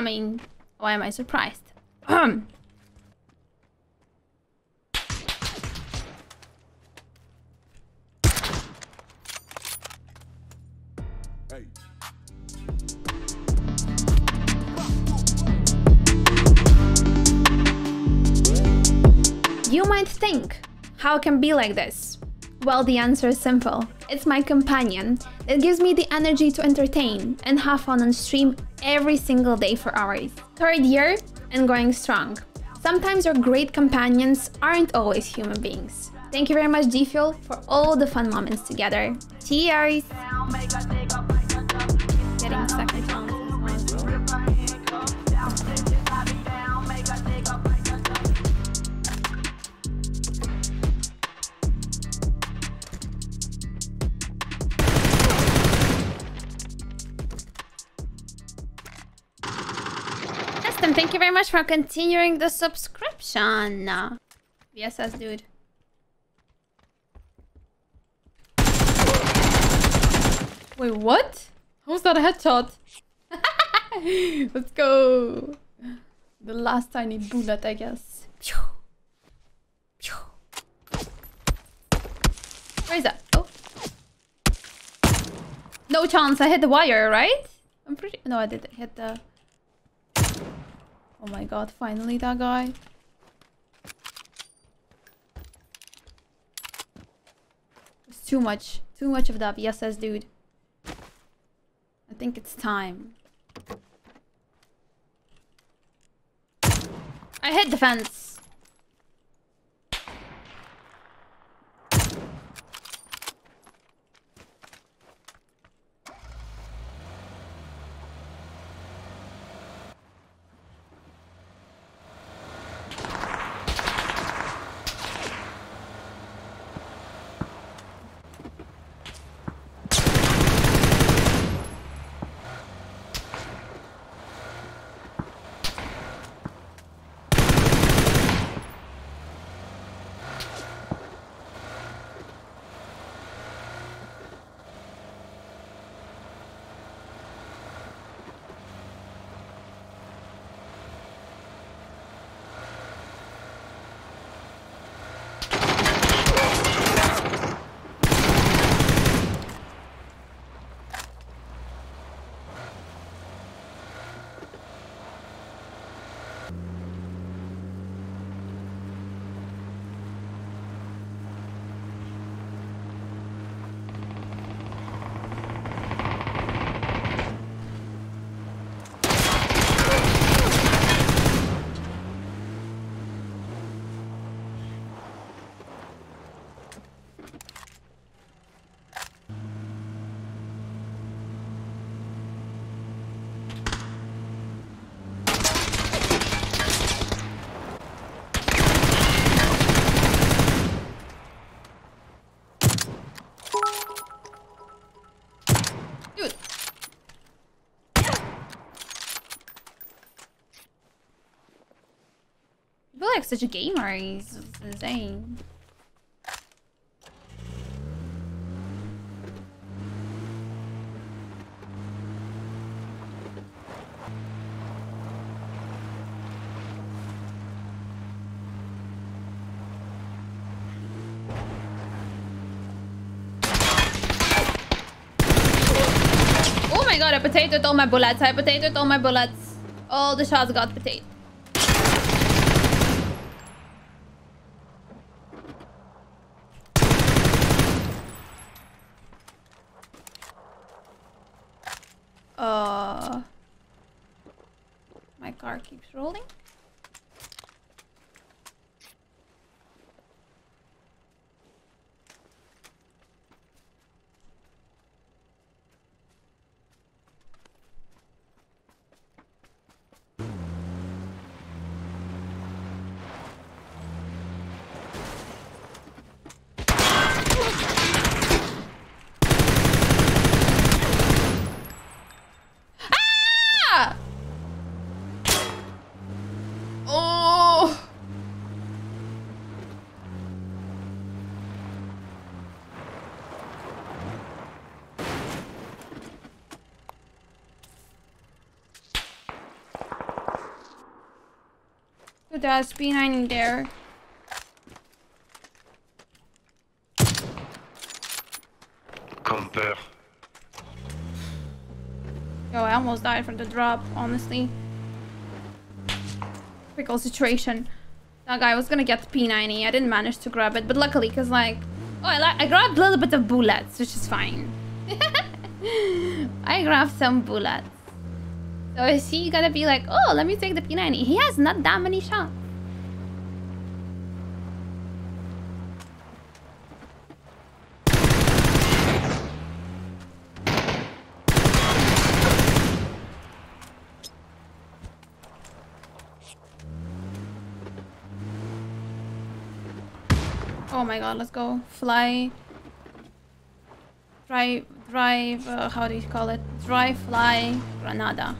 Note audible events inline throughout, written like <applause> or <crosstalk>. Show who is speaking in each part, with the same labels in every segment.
Speaker 1: I mean, why am I surprised? <clears throat> You might think, how can be like this? Well, the answer is simple. It's my companion. It gives me the energy to entertain and have fun on stream every single day for hours. Third year and going strong. Sometimes your great companions aren't always human beings. Thank you very much, G Fuel, for all the fun moments together. Cheers! Thank you very much for continuing the subscription. VSS, dude. Wait, what? How's that a headshot? <laughs> Let's go. The last tiny bullet, I guess. Where is that? Oh. No chance. I hit the wire, right? I'm pretty... No, I didn't hit the... Oh my god, finally that guy. It's too much. Too much of that VSS, dude. I think it's time. I hit the fence. I feel like such a gamer. He's insane. Oh my god, I potatoed all my bullets. I potatoed all my bullets. All the shots got potato. Uh, car keeps rolling. Ah! P90 in there.
Speaker 2: Camper.
Speaker 1: Yo, I almost died from the drop, honestly. Pickle situation. That guy was gonna get the P90. I didn't manage to grab it, but luckily, because, like... Oh, I, I grabbed a little bit of bullets, which is fine. <laughs> I grabbed some bullets. So is he gonna be like, oh, let me take the P90? He has not that many shots. Oh my god, let's go. Fly. Drive, drive, uh, how do you call it? Drive, fly, Granada.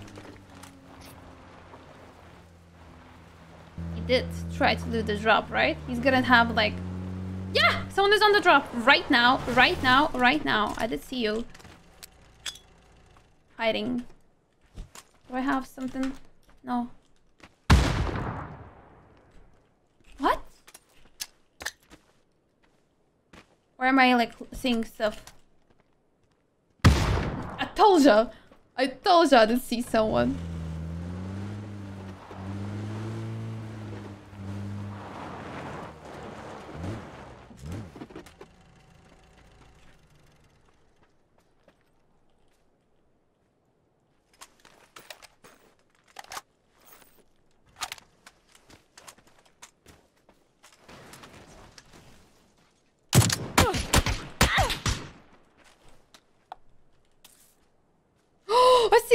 Speaker 1: Did try to do the drop, right? He's gonna have like... Yeah! Someone is on the drop right now, right now, right now. I did see you. Hiding. Do I have something? No. What? Where am I like seeing stuff? I told you! I told you I did see someone.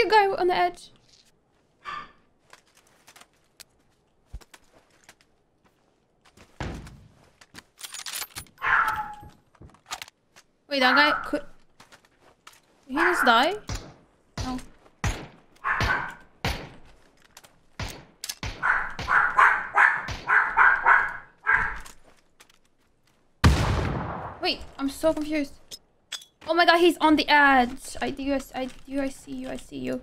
Speaker 1: See guy on the edge. Wait, that guy could... He just die? No. Wait, I'm so confused. Oh my god, he's on the edge. I do, I do, I see you, I see you.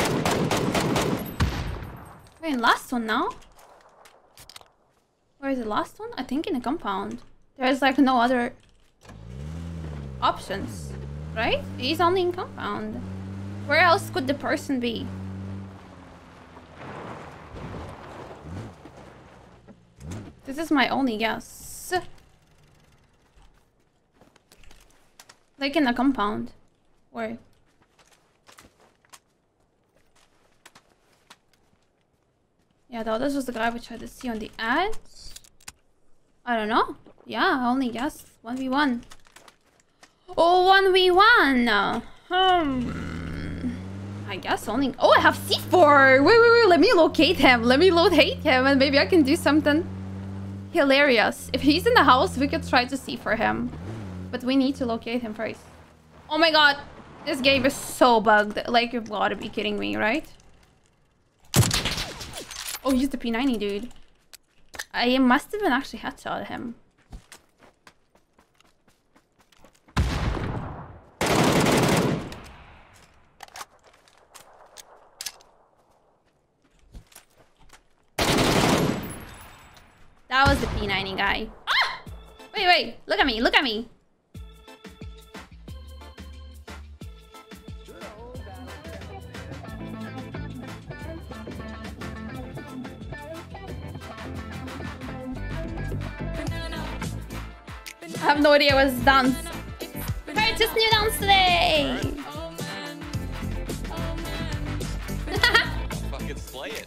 Speaker 1: Wait, last one now? Where is the last one? I think in the compound. There's like no other options, right? He's only in compound. Where else could the person be? This is my only guess. Like in the compound. Where? Yeah, though this was the guy we tried to see on the ads. I don't know. Yeah, I only guess. 1v1. Oh, 1v1! Hmm. I guess only... Oh, I have C4! Wait, wait, wait. Let me locate him. Let me locate him and maybe I can do something hilarious. If he's in the house, we could try to see for him. But we need to locate him first. Oh my god. This game is so bugged. Like, you've got to be kidding me, right? Oh, he's the P90, dude. I must have been actually headshot him. That was the P90 guy. Ah! Wait, wait. Look at me. Look at me. Have no idea what's dance. Purchase new dance today! Oh,
Speaker 3: oh, <laughs>
Speaker 1: Fucking slay it.